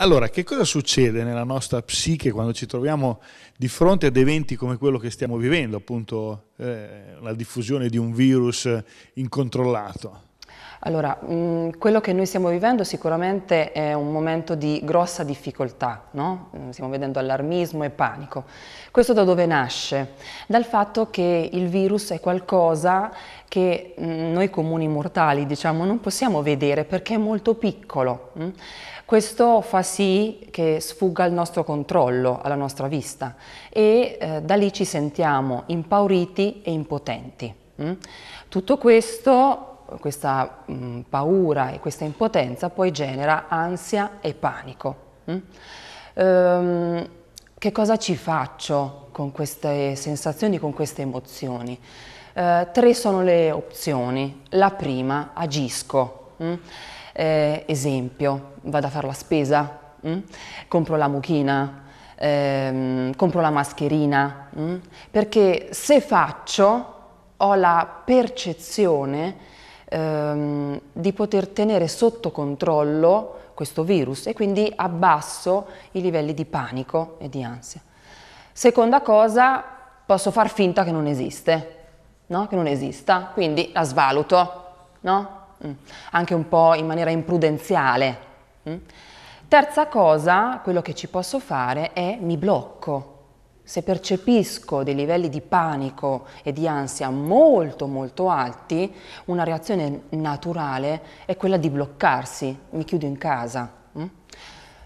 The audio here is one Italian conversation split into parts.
Allora, che cosa succede nella nostra psiche quando ci troviamo di fronte ad eventi come quello che stiamo vivendo, appunto eh, la diffusione di un virus incontrollato? Allora, mh, mm, quello che noi stiamo vivendo sicuramente è un momento di grossa difficoltà, no? Mm, stiamo vedendo allarmismo e panico. Questo da dove nasce? Dal fatto che il virus è qualcosa che mh, mm, noi comuni mortali, diciamo, non possiamo vedere perché è molto piccolo. Mh? Questo fa sì che sfugga il nostro controllo, alla nostra vista e eh, da lì ci sentiamo impauriti e impotenti. Tutto questo questa mh, mm, paura e questa impotenza poi genera ansia e panico. Mm? Ehm, che cosa ci faccio con queste sensazioni, con queste emozioni? Eh, tre sono le opzioni. La prima, agisco. Mm? Eh, esempio, vado a fare la spesa, mm? compro la mucchina, ehm, compro la mascherina, mm? perché se faccio ho la percezione ehm, di poter tenere sotto controllo questo virus e quindi abbasso i livelli di panico e di ansia. Seconda cosa, posso far finta che non esiste, no? che non esista, quindi la svaluto, no? mm. anche un po' in maniera imprudenziale. Mm. Terza cosa, quello che ci posso fare è mi blocco, se percepisco dei livelli di panico e di ansia molto molto alti, una reazione naturale è quella di bloccarsi, mi chiudo in casa.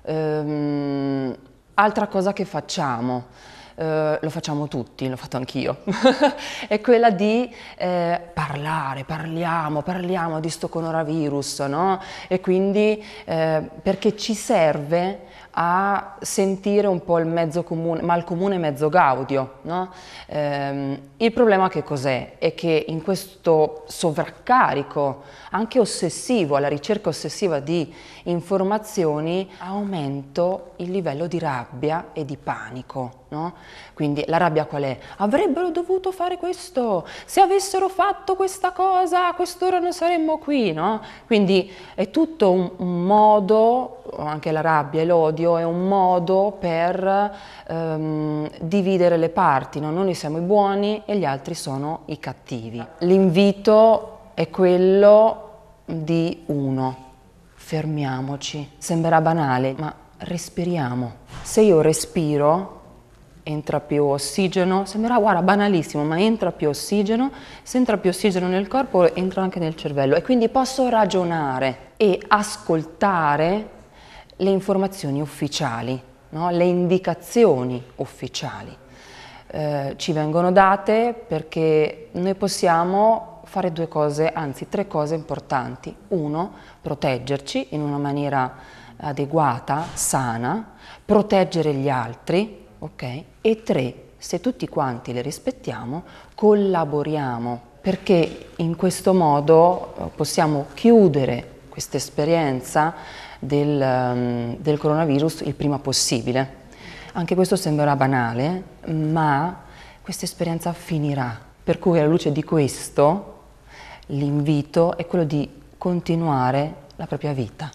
Ehm, altra cosa che facciamo, eh, lo facciamo tutti, l'ho fatto anch'io, è quella di eh, parlare, parliamo, parliamo di sto coronavirus, no? E quindi eh, perché ci serve a sentire un po' il mezzo comune, mal comune mezzo gaudio. No? Ehm, il problema che cos'è? È che in questo sovraccarico, anche ossessivo, alla ricerca ossessiva di informazioni, aumento il livello di rabbia e di panico. No? Quindi la rabbia qual è? Avrebbero dovuto fare questo, se avessero fatto questa cosa a quest'ora non saremmo qui. No? Quindi è tutto un, un modo, anche la rabbia e l'odio, è un modo per ehm, dividere le parti, no? noi siamo i buoni e gli altri sono i cattivi. L'invito è quello di uno, fermiamoci, sembrerà banale, ma respiriamo. Se io respiro, entra più ossigeno, sembrerà guarda banalissimo, ma entra più ossigeno, se entra più ossigeno nel corpo entra anche nel cervello e quindi posso ragionare e ascoltare le informazioni ufficiali, no? le indicazioni ufficiali. Eh, ci vengono date perché noi possiamo fare due cose, anzi tre cose importanti. Uno, proteggerci in una maniera adeguata, sana, proteggere gli altri, ok? E tre, se tutti quanti le rispettiamo, collaboriamo perché in questo modo eh, possiamo chiudere questa esperienza del, um, del coronavirus il prima possibile. Anche questo sembrerà banale, ma questa esperienza finirà. Per cui alla luce di questo l'invito è quello di continuare la propria vita.